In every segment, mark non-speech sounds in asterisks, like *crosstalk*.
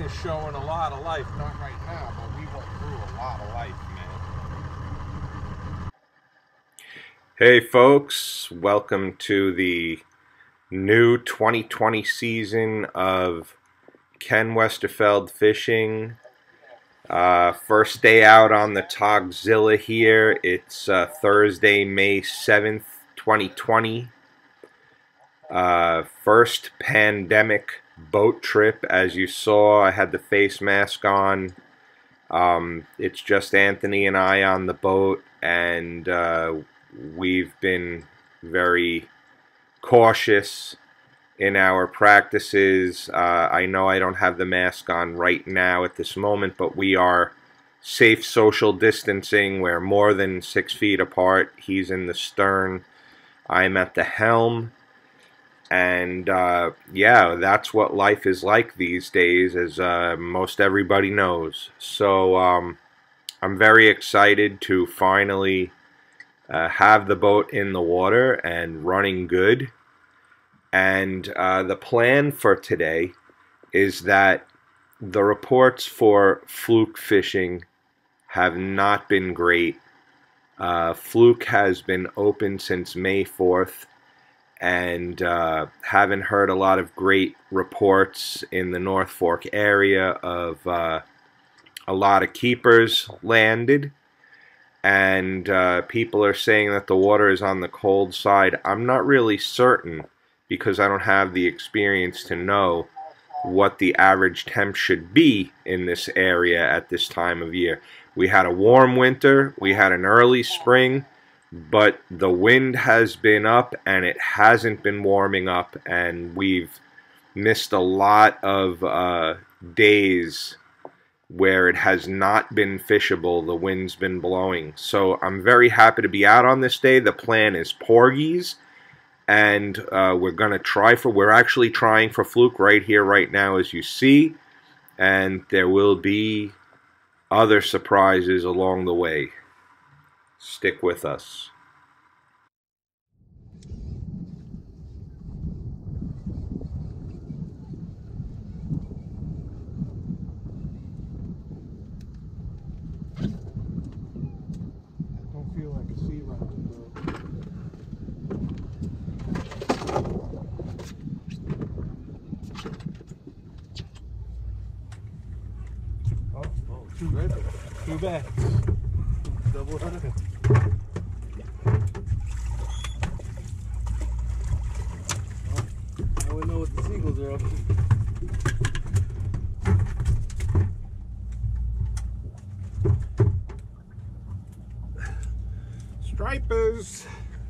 is showing a lot of life. Not right now, but we went through a lot of life, man. Hey, folks, welcome to the new 2020 season of Ken Westerfeld Fishing. Uh, first day out on the Togzilla here. It's uh, Thursday, May 7th, 2020. Uh, first pandemic boat trip. As you saw, I had the face mask on. Um, it's just Anthony and I on the boat, and uh, we've been very cautious in our practices. Uh, I know I don't have the mask on right now at this moment, but we are safe social distancing. We're more than six feet apart. He's in the stern. I'm at the helm and uh, yeah, that's what life is like these days, as uh, most everybody knows. So um, I'm very excited to finally uh, have the boat in the water and running good. And uh, the plan for today is that the reports for fluke fishing have not been great. Uh, fluke has been open since May 4th and uh, haven't heard a lot of great reports in the North Fork area of uh, a lot of keepers landed. And uh, people are saying that the water is on the cold side. I'm not really certain because I don't have the experience to know what the average temp should be in this area at this time of year. We had a warm winter, we had an early spring, but the wind has been up and it hasn't been warming up and we've missed a lot of uh, days where it has not been fishable the wind's been blowing. So I'm very happy to be out on this day. The plan is porgies and uh, we're gonna try for we're actually trying for fluke right here right now as you see and there will be other surprises along the way Stick with us. I don't feel like a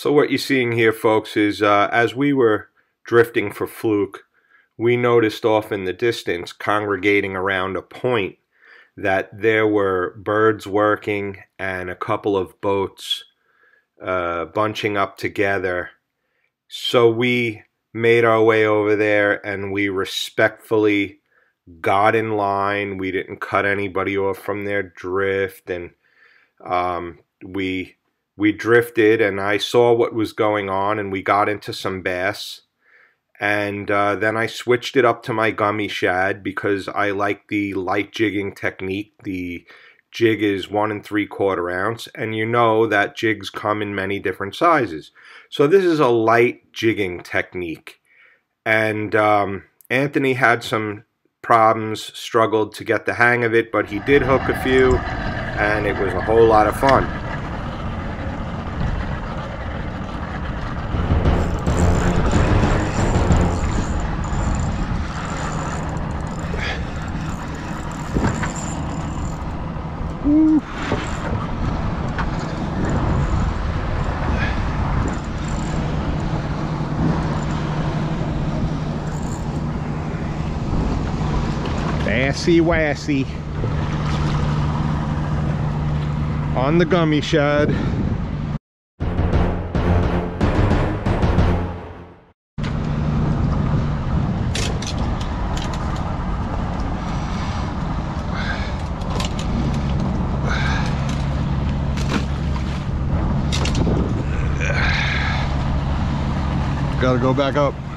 So what you're seeing here, folks, is uh, as we were drifting for fluke, we noticed off in the distance, congregating around a point, that there were birds working and a couple of boats uh, bunching up together. So we made our way over there and we respectfully got in line. We didn't cut anybody off from their drift, and um, we we drifted and I saw what was going on and we got into some bass. And uh, then I switched it up to my gummy shad because I like the light jigging technique, the jig is one and three quarter ounce, and you know that jigs come in many different sizes. So this is a light jigging technique. And um, Anthony had some problems, struggled to get the hang of it, but he did hook a few, and it was a whole lot of fun. Wassy on the gummy shad. *sighs* Gotta go back up.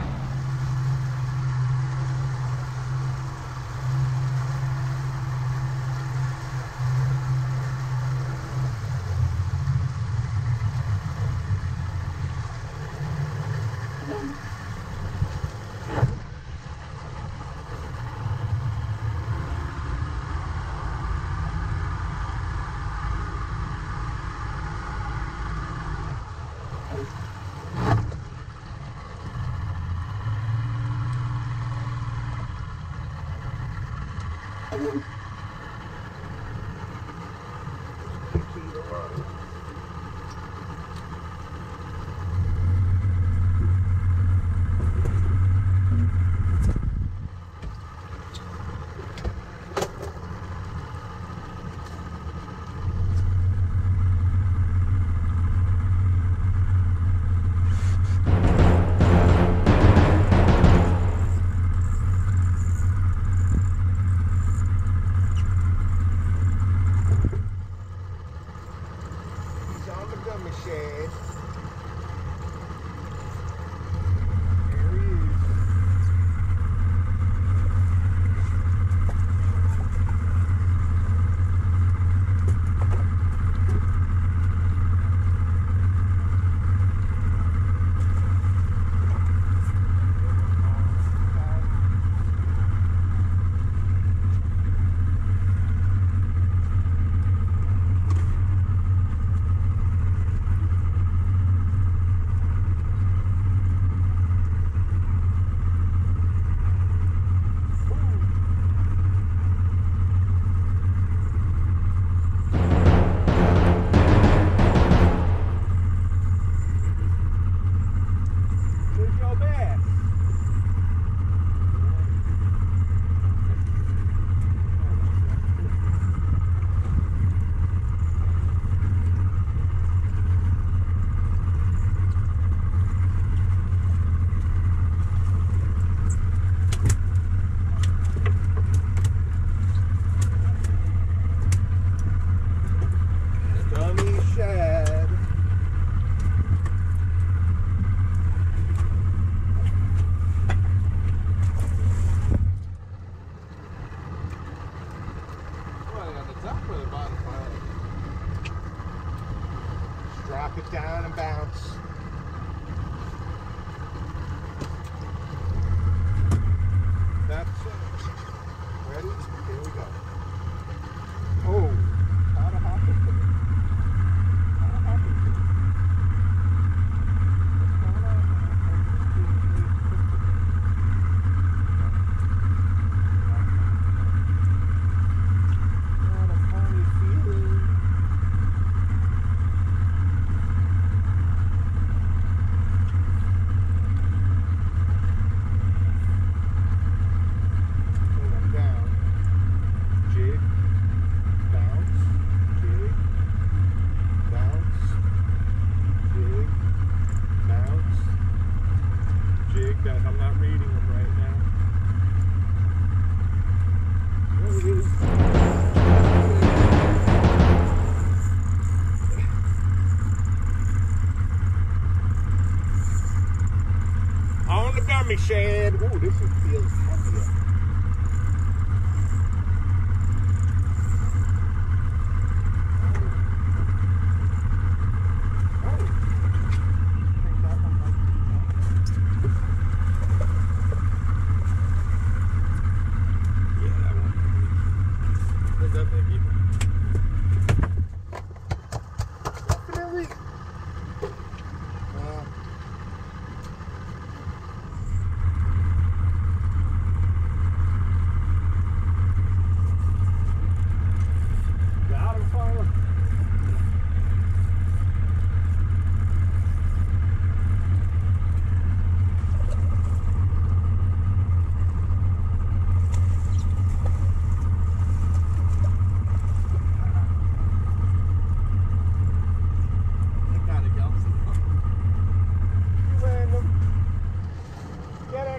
The. Ooh, this is, feels heavier.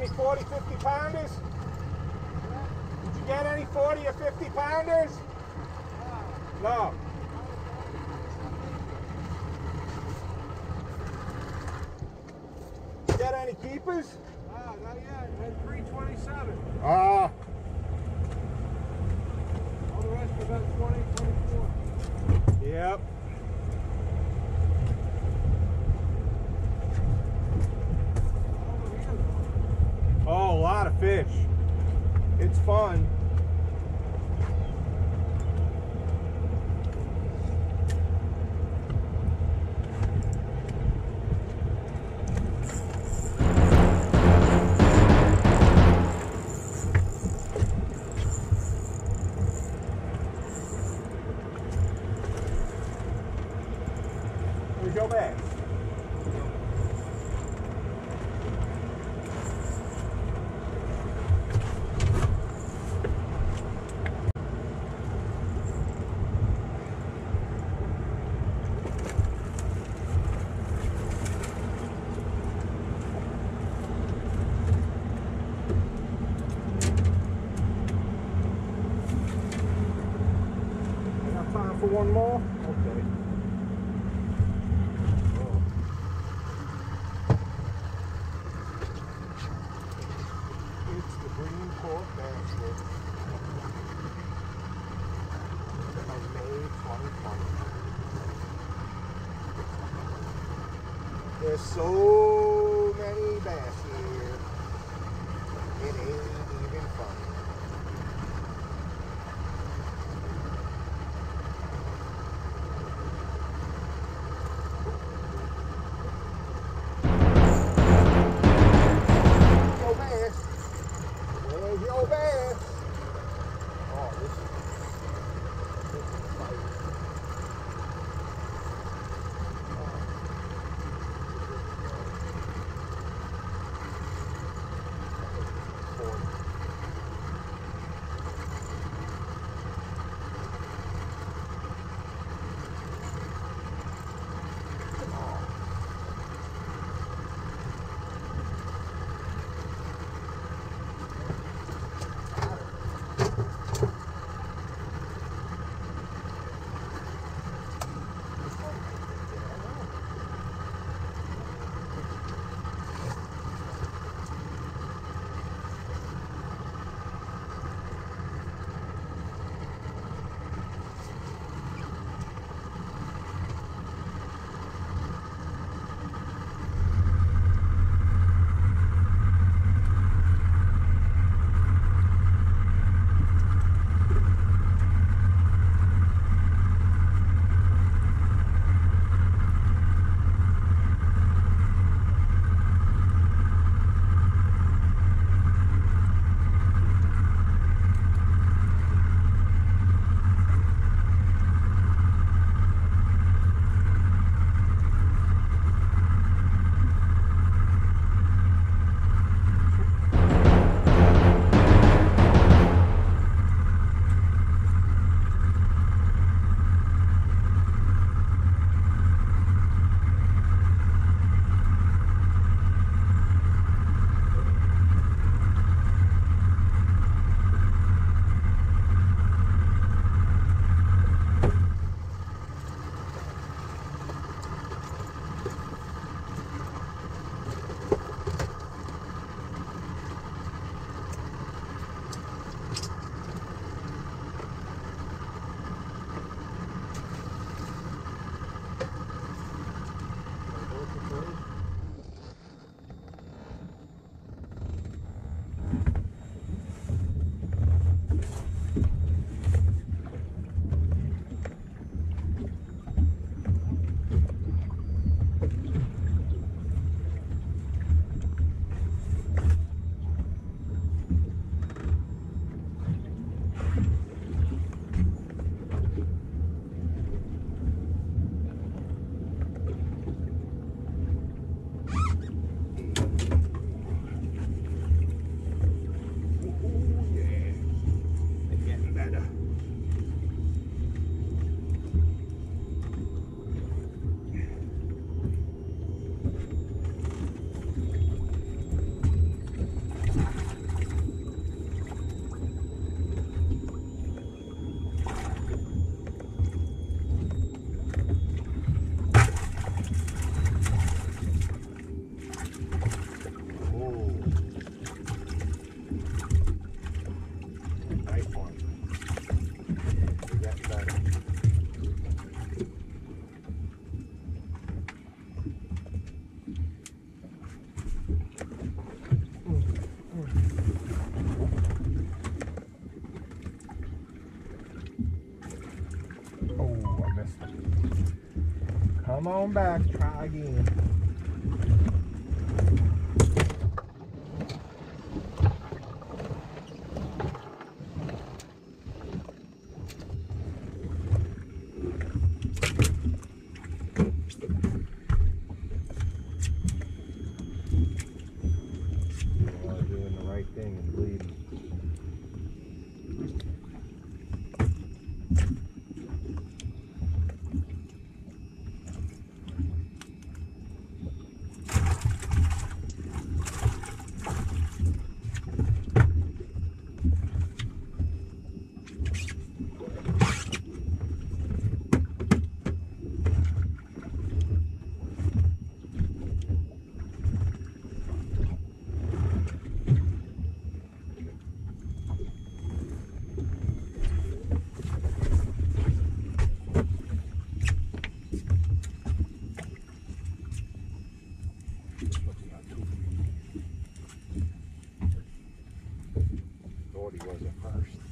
any 40, 50 pounders? Did you get any 40 or 50 pounders? No. Get any keepers? Ah, not yet. And 327. Ah, All the rest are about 20, 24. yep. Come back, try again. While doing the right thing and bleeding. Thought he was at first.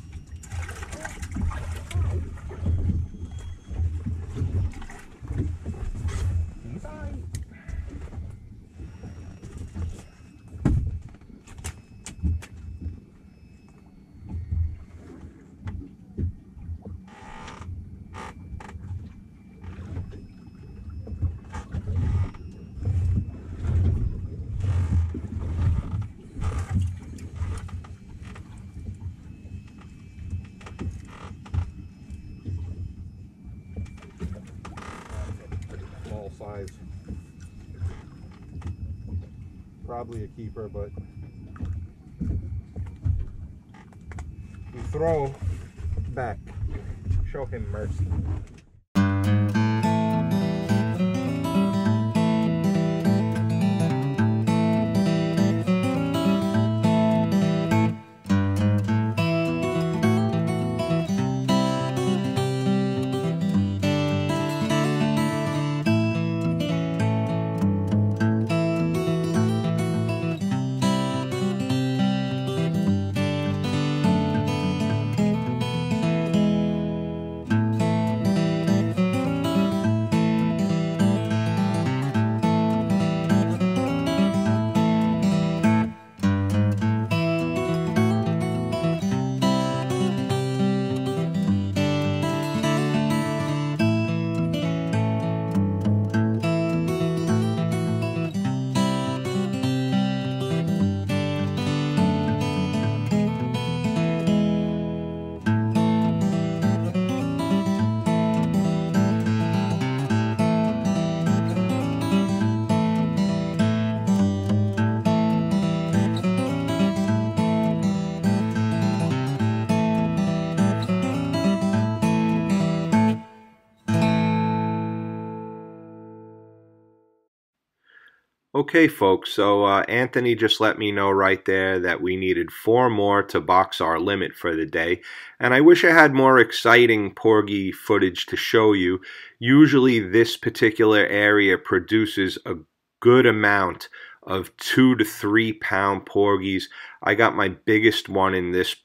Probably a keeper, but we throw back. Show him mercy. Okay, folks, so uh, Anthony just let me know right there that we needed four more to box our limit for the day. And I wish I had more exciting Porgy footage to show you. Usually, this particular area produces a good amount of two to three pound Porgies. I got my biggest one in this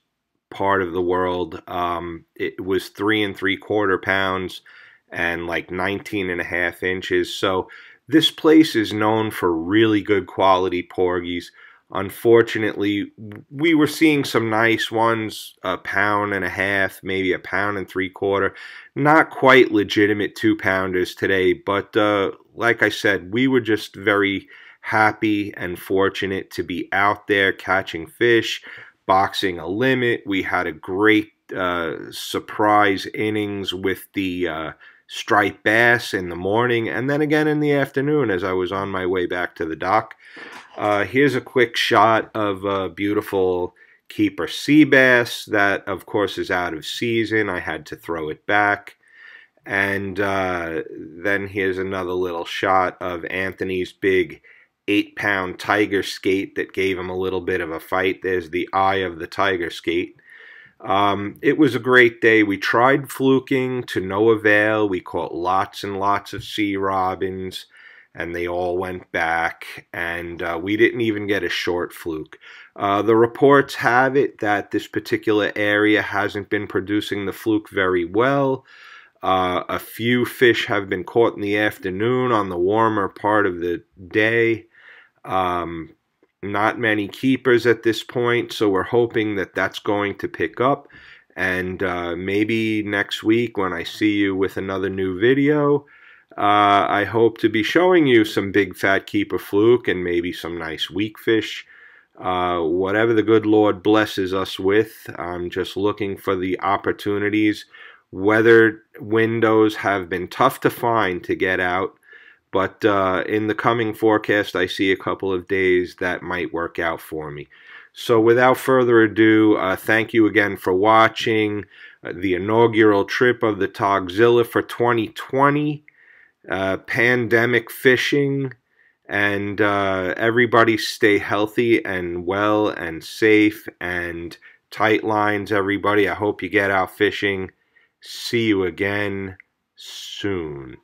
part of the world. Um, it was three and three quarter pounds and like 19 and a half inches. So, this place is known for really good quality porgies. Unfortunately, we were seeing some nice ones, a pound and a half, maybe a pound and three quarter. Not quite legitimate two pounders today, but uh, like I said, we were just very happy and fortunate to be out there catching fish, boxing a limit. We had a great uh, surprise innings with the uh, striped bass in the morning and then again in the afternoon as I was on my way back to the dock. Uh, here's a quick shot of a beautiful keeper sea bass that, of course, is out of season. I had to throw it back. And uh, then here's another little shot of Anthony's big eight pound tiger skate that gave him a little bit of a fight. There's the eye of the tiger skate. Um, it was a great day. We tried fluking to no avail. We caught lots and lots of sea robins, and they all went back, and uh, we didn't even get a short fluke. Uh, the reports have it that this particular area hasn't been producing the fluke very well. Uh, a few fish have been caught in the afternoon on the warmer part of the day. Um, not many keepers at this point, so we're hoping that that's going to pick up. And uh, maybe next week when I see you with another new video, uh, I hope to be showing you some big fat keeper fluke and maybe some nice weak fish. Uh, whatever the good Lord blesses us with, I'm just looking for the opportunities. Weather windows have been tough to find to get out, but uh, in the coming forecast, I see a couple of days that might work out for me. So, without further ado, uh, thank you again for watching uh, the inaugural trip of the Togzilla for 2020 uh, pandemic fishing, and uh, everybody stay healthy and well and safe and tight lines, everybody. I hope you get out fishing. See you again soon.